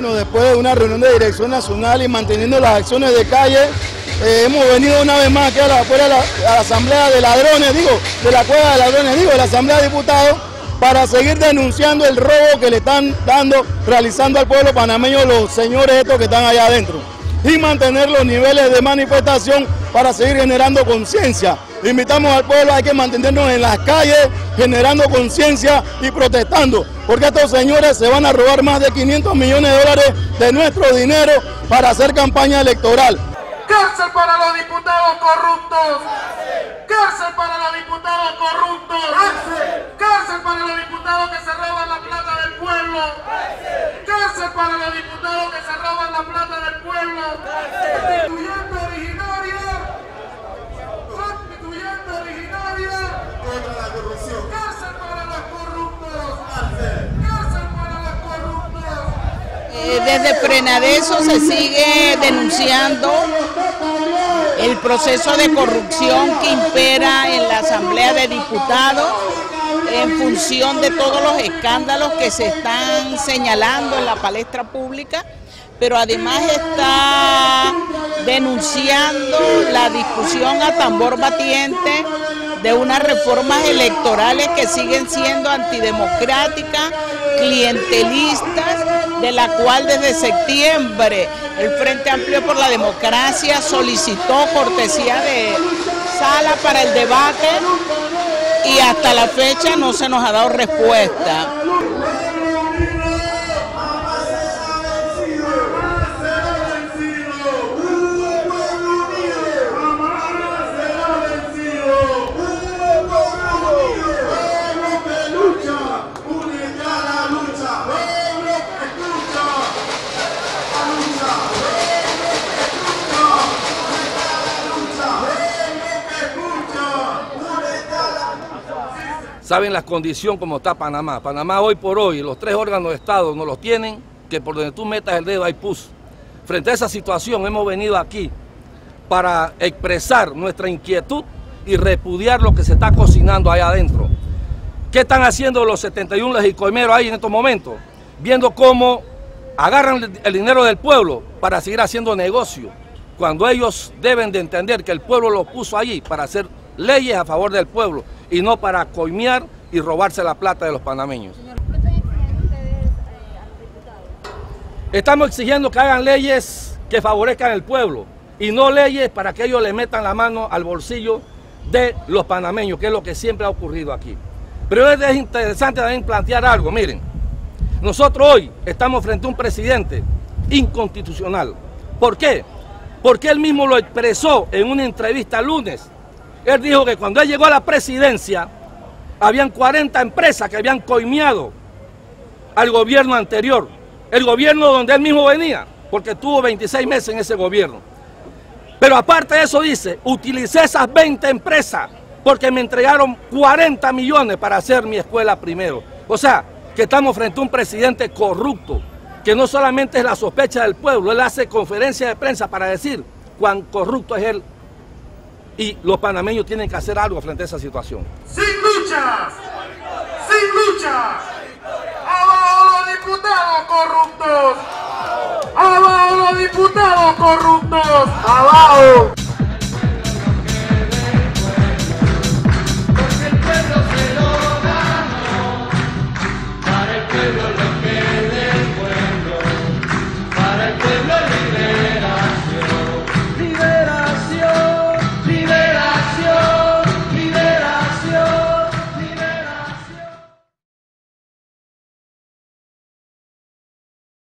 Bueno, después de una reunión de dirección nacional y manteniendo las acciones de calle, eh, hemos venido una vez más aquí a la, afuera de a la Asamblea de Ladrones, digo, de la Cueva de Ladrones, digo, de la Asamblea de Diputados, para seguir denunciando el robo que le están dando, realizando al pueblo panameño los señores estos que están allá adentro. Y mantener los niveles de manifestación para seguir generando conciencia. Invitamos al pueblo, hay que mantenernos en las calles, generando conciencia y protestando, porque estos señores se van a robar más de 500 millones de dólares de nuestro dinero para hacer campaña electoral. Cárcel para los diputados corruptos. Cárcel para los diputados corruptos. Cárcel para los diputados que se roban la plata del pueblo. Cárcel para los diputados que se Desde Frenadeso se sigue denunciando el proceso de corrupción que impera en la Asamblea de Diputados en función de todos los escándalos que se están señalando en la palestra pública, pero además está denunciando la discusión a tambor batiente de unas reformas electorales que siguen siendo antidemocráticas, clientelistas, de la cual desde septiembre el Frente Amplio por la Democracia solicitó cortesía de sala para el debate y hasta la fecha no se nos ha dado respuesta. Saben la condición como está Panamá. Panamá hoy por hoy, los tres órganos de Estado no los tienen, que por donde tú metas el dedo hay pus. Frente a esa situación hemos venido aquí para expresar nuestra inquietud y repudiar lo que se está cocinando ahí adentro. ¿Qué están haciendo los 71 legicoimeros ahí en estos momentos? Viendo cómo agarran el dinero del pueblo para seguir haciendo negocio, cuando ellos deben de entender que el pueblo lo puso allí para hacer leyes a favor del pueblo y no para coimear y robarse la plata de los panameños. Estamos exigiendo que hagan leyes que favorezcan al pueblo y no leyes para que ellos le metan la mano al bolsillo de los panameños, que es lo que siempre ha ocurrido aquí. Pero es interesante también plantear algo, miren, nosotros hoy estamos frente a un presidente inconstitucional. ¿Por qué? Porque él mismo lo expresó en una entrevista el lunes. Él dijo que cuando él llegó a la presidencia, habían 40 empresas que habían coimeado al gobierno anterior, el gobierno donde él mismo venía, porque tuvo 26 meses en ese gobierno. Pero aparte de eso dice, utilicé esas 20 empresas porque me entregaron 40 millones para hacer mi escuela primero. O sea, que estamos frente a un presidente corrupto, que no solamente es la sospecha del pueblo, él hace conferencia de prensa para decir cuán corrupto es él. Y los panameños tienen que hacer algo frente a esa situación. Sin luchas, sin luchas. Abajo los diputados corruptos. Abajo los diputados corruptos. Abajo.